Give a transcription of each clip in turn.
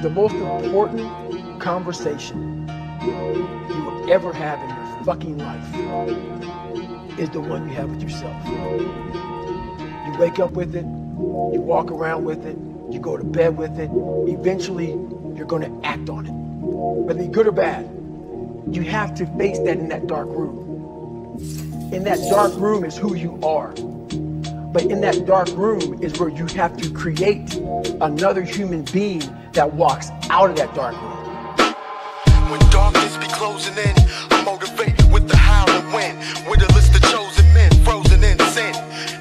The most important conversation you will ever have in your fucking life is the one you have with yourself. You wake up with it, you walk around with it, you go to bed with it. Eventually, you're to act on it. Whether good or bad, you have to face that in that dark room. In that dark room is who you are. But in that dark room is where you have to create another human being that walks out of that dark room. When darkness be closing in, I'm motivated with the how and when. With a list of chosen men, frozen in sin.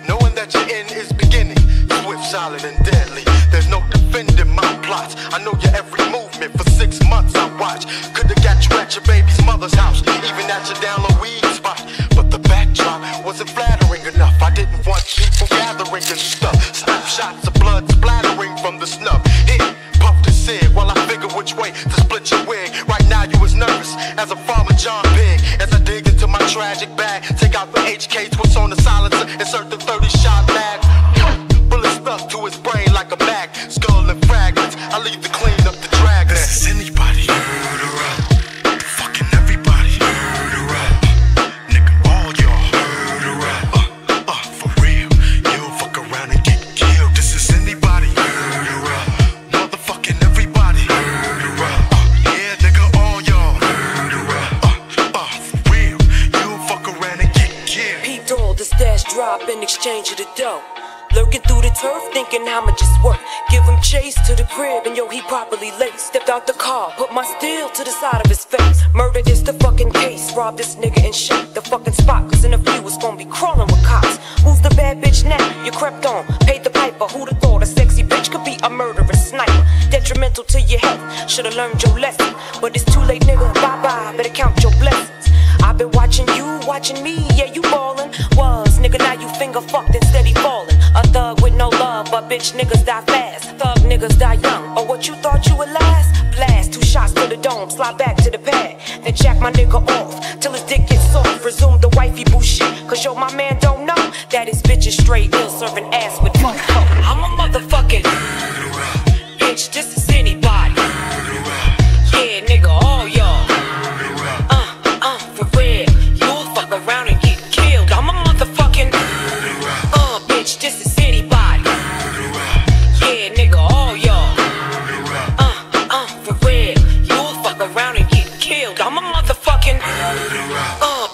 Knowing that your end is beginning, swift, silent, and deadly. There's no defending my plots. I know your every movement for six months I watch. Could've got you at your baby's mother's house, even at your down low weed spot. But the backdrop wasn't flattering your wig. Right now you was nervous as a farmer John Big. As I dig into my tragic drop in exchange of the dough. Lurking through the turf, thinking how much it's worth. Give him chase to the crib, and yo, he properly laced. Stepped out the car, put my steel to the side of his face. Murder is the fucking case. Rob this nigga and shake the fucking spot, cause in a few it's gonna be crawling with cops. Who's the bad bitch now? You crept on, paid the piper. Who'da thought a sexy bitch could be a murderous sniper? Detrimental to your health, should've learned your lesson. But it's too late, nigga. Bye bye, better count your blessings. I've been watching you, watching me, yeah, you ballin'. Nigga, now you finger fucked and steady fallin'. A thug with no love, but bitch niggas die fast. Thug niggas die young. Or what you thought you would last? Blast, two shots to the dome, slide back to the pad. Then jack my nigga off till his dick gets soft. Resume the wifey boo shit. Cause yo, my man don't know that his bitch is straight ill, serving ass with fuck. I'm a motherfucking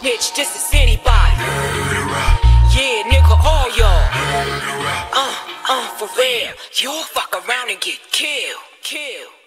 Bitch, this is anybody. Yeah, nigga, all y'all. Uh, uh, for real. You'll fuck around and get killed. Kill, kill.